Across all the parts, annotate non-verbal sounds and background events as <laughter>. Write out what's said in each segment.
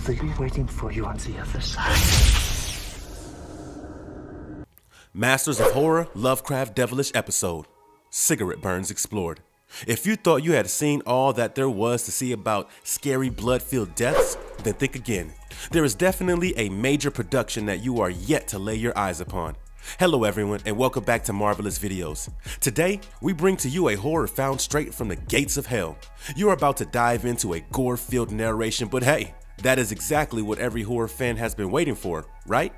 they'll be waiting for you on the other side. Masters of Horror Lovecraft Devilish episode Cigarette Burns Explored. If you thought you had seen all that there was to see about scary blood filled deaths, then think again. There is definitely a major production that you are yet to lay your eyes upon. Hello everyone and welcome back to Marvelous Videos. Today, we bring to you a horror found straight from the gates of hell. You are about to dive into a gore-filled narration, but hey, that is exactly what every horror fan has been waiting for, right?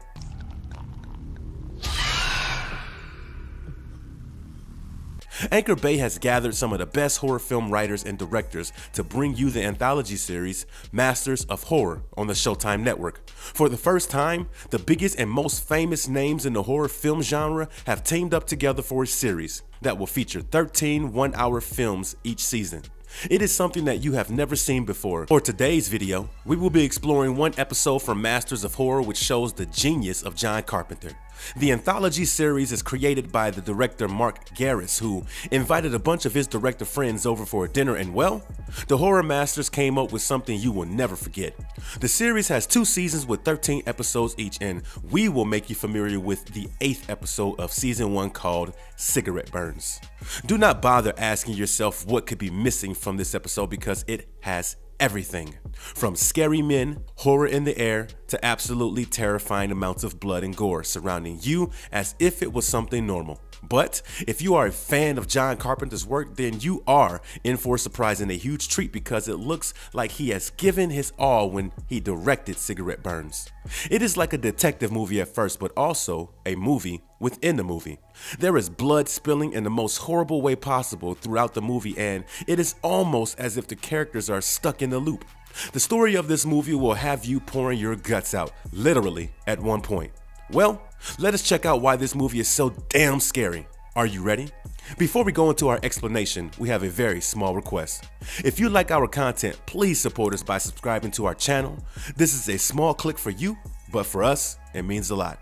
Anchor Bay has gathered some of the best horror film writers and directors to bring you the anthology series Masters of Horror on the Showtime Network. For the first time, the biggest and most famous names in the horror film genre have teamed up together for a series that will feature 13 one hour films each season. It is something that you have never seen before. For today's video, we will be exploring one episode from Masters of Horror which shows the genius of John Carpenter. The anthology series is created by the director Mick Garris, who invited a bunch of his director friends over for a dinner and well, the Horror Masters came up with something you will never forget. The series has two seasons with 13 episodes each and we will make you familiar with the 8th episode of season 1 called Cigarette Burns. Do not bother asking yourself what could be missing from this episode because it has everything. From scary men, horror in the air, to absolutely terrifying amounts of blood and gore surrounding you as if it was something normal. But if you are a fan of John Carpenter's work, then you are in for a surprise and a huge treat because it looks like he has given his all when he directed Cigarette Burns. It is like a detective movie at first, but also a movie within the movie. There is blood spilling in the most horrible way possible throughout the movie, and it is almost as if the characters are stuck in the loop. The story of this movie will have you pouring your guts out, literally, at one point. Well, let us check out why this movie is so damn scary. Are you ready? Before we go into our explanation, we have a very small request. If you like our content, please support us by subscribing to our channel. This is a small click for you, but for us, it means a lot.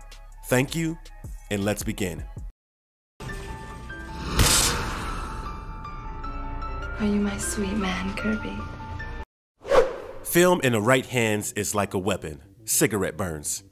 Thank you, and let's begin. Are you my sweet man, Kirby? Film in the right hands is like a weapon. Cigarette burns.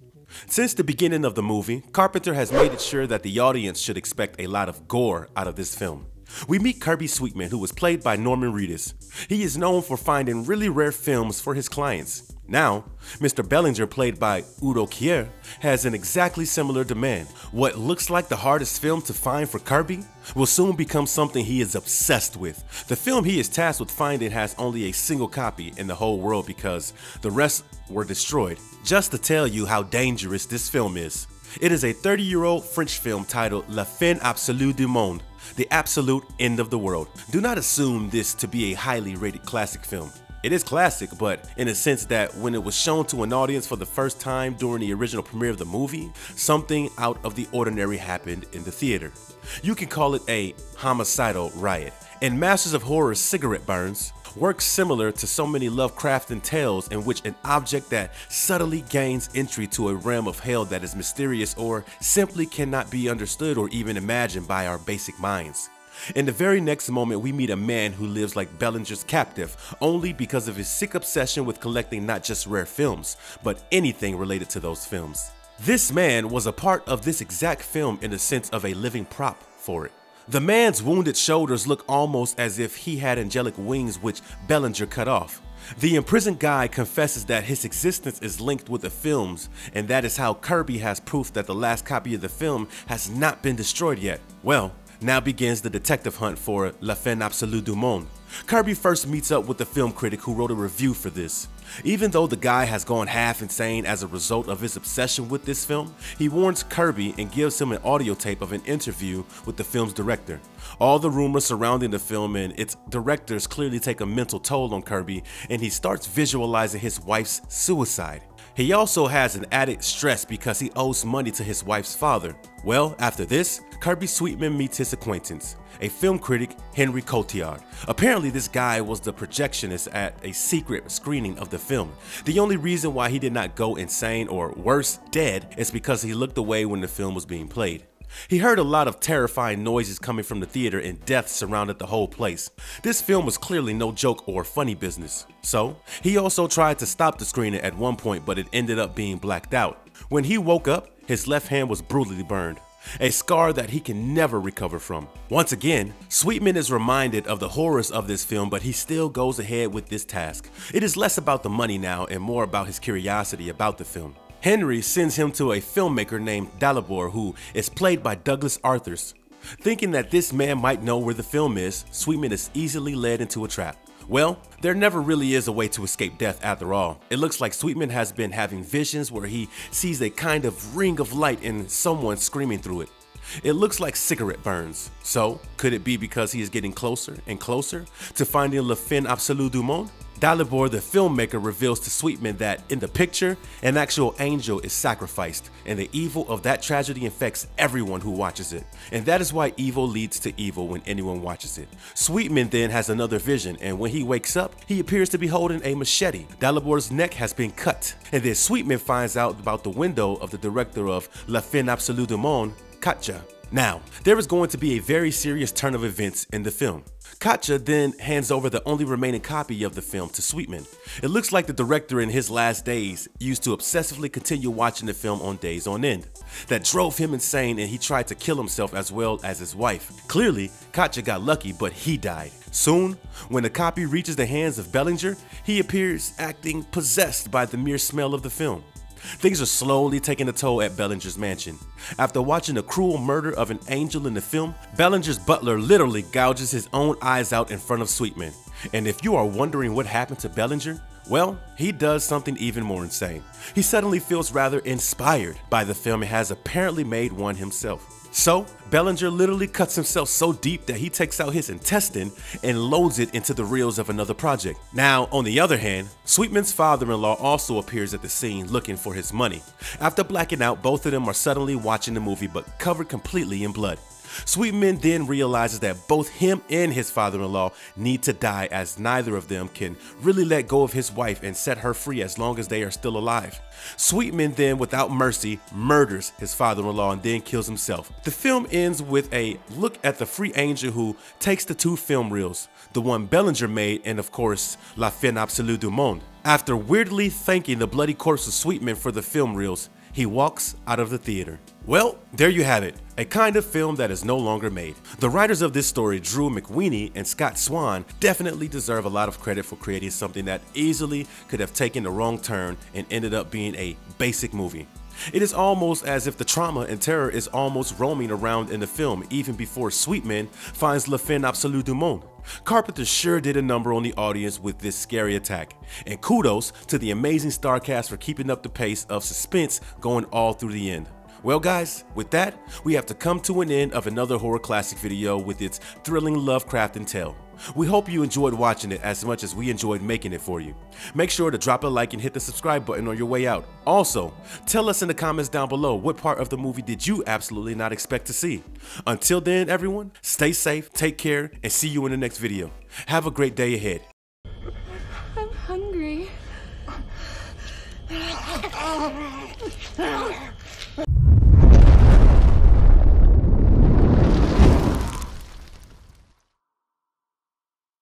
Since the beginning of the movie, Carpenter has made it sure that the audience should expect a lot of gore out of this film. We meet Kirby Sweetman, who was played by Norman Reedus. He is known for finding really rare films for his clients. Now, Mr. Bellinger, played by Udo Kier, has an exactly similar demand. What looks like the hardest film to find for Kirby will soon become something he is obsessed with. The film he is tasked with finding has only a single copy in the whole world because the rest were destroyed. Just to tell you how dangerous this film is. It is a 30 year old French film titled La fin absolue du monde, the absolute end of the world. Do not assume this to be a highly rated classic film. It is classic, but in a sense that when it was shown to an audience for the first time during the original premiere of the movie, something out of the ordinary happened in the theater. You can call it a homicidal riot. In Masters of Horror Cigarette Burns, works similar to so many Lovecraftian tales in which an object that subtly gains entry to a realm of hell that is mysterious or simply cannot be understood or even imagined by our basic minds. In the very next moment, we meet a man who lives like Bellinger's captive only because of his sick obsession with collecting not just rare films, but anything related to those films. This man was a part of this exact film in the sense of a living prop for it. The man's wounded shoulders look almost as if he had angelic wings which Bellinger cut off. The imprisoned guy confesses that his existence is linked with the films, and that is how Kirby has proof that the last copy of the film has not been destroyed yet. Well, now begins the detective hunt for La Fin Absolue du Monde. Kirby first meets up with the film critic who wrote a review for this. Even though the guy has gone half insane as a result of his obsession with this film, he warns Kirby and gives him an audio tape of an interview with the film's director. All the rumors surrounding the film and its directors clearly take a mental toll on Kirby and he starts visualizing his wife's suicide. He also has an added stress because he owes money to his wife's father. Well, after this, Kirby Sweetman meets his acquaintance, a film critic, Henry Cotillard. Apparently, this guy was the projectionist at a secret screening of the film. The only reason why he did not go insane or worse, dead, is because he looked away when the film was being played. He heard a lot of terrifying noises coming from the theater and death surrounded the whole place. This film was clearly no joke or funny business. So, he also tried to stop the screening at one point, but it ended up being blacked out. When he woke up, his left hand was brutally burned a scar that he can never recover from. Once again, Sweetman is reminded of the horrors of this film, but he still goes ahead with this task. It is less about the money now and more about his curiosity about the film. Henry sends him to a filmmaker named Dalibor who is played by Douglas Arthurs. Thinking that this man might know where the film is, Sweetman is easily led into a trap. Well, there never really is a way to escape death after all. It looks like Sweetman has been having visions where he sees a kind of ring of light and someone screaming through it. It looks like cigarette burns. So, could it be because he is getting closer and closer to finding Le Fin Absolue du Monde? Dalibor, the filmmaker, reveals to Sweetman that in the picture, an actual angel is sacrificed, and the evil of that tragedy infects everyone who watches it. And that is why evil leads to evil when anyone watches it. Sweetman then has another vision, and when he wakes up, he appears to be holding a machete. Dalibor's neck has been cut, and then Sweetman finds out about the window of the director of La Fin Absolue du Monde, Katja. Now, there is going to be a very serious turn of events in the film. Katja then hands over the only remaining copy of the film to Sweetman. It looks like the director in his last days used to obsessively continue watching the film on days on end. That drove him insane and he tried to kill himself as well as his wife. Clearly, Katja got lucky, but he died. Soon, when the copy reaches the hands of Bellinger, he appears acting possessed by the mere smell of the film. Things are slowly taking a toll at Bellinger's mansion. After watching the cruel murder of an angel in the film, Bellinger's butler literally gouges his own eyes out in front of Sweetman. And if you are wondering what happened to Bellinger, well, he does something even more insane. He suddenly feels rather inspired by the film and has apparently made one himself. So, Bellinger literally cuts himself so deep that he takes out his intestine and loads it into the reels of another project. Now, on the other hand, Sweetman's father-in-law also appears at the scene looking for his money. After blacking out, both of them are suddenly watching the movie but covered completely in blood. Sweetman then realizes that both him and his father-in-law need to die as neither of them can really let go of his wife and set her free as long as they are still alive. Sweetman then, without mercy, murders his father-in-law and then kills himself. The film ends with a look at the free angel who takes the two film reels, the one Bellinger made and of course La Fin Absolue du Monde. After weirdly thanking the bloody corpse of Sweetman for the film reels, he walks out of the theater. Well, there you have it, a kind of film that is no longer made. The writers of this story, Drew McWeeny and Scott Swan, definitely deserve a lot of credit for creating something that easily could have taken the wrong turn and ended up being a basic movie. It is almost as if the trauma and terror is almost roaming around in the film even before Sweetman finds Le Fin Absolue du Monde. Carpenter sure did a number on the audience with this scary attack, and kudos to the amazing star cast for keeping up the pace of suspense going all through the end. Well guys, with that, we have to come to an end of another horror classic video with its thrilling Lovecraftian tale. We hope you enjoyed watching it as much as we enjoyed making it for you. Make sure to drop a like and hit the subscribe button on your way out. Also, tell us in the comments down below what part of the movie did you absolutely not expect to see. Until then, everyone, stay safe, take care, and see you in the next video. Have a great day ahead. I'm hungry. <laughs>